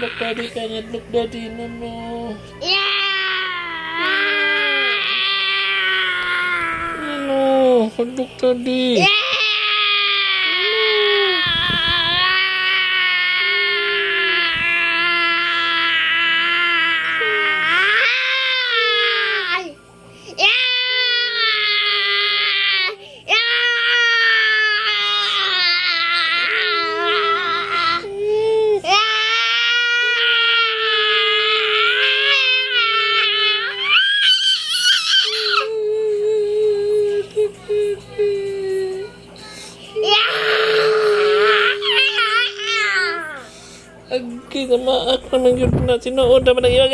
Daddy look Daddy Nono. Ya. Nono, look Daddy. Ya. Aquí sama aku menggigit nasi no udah pada iya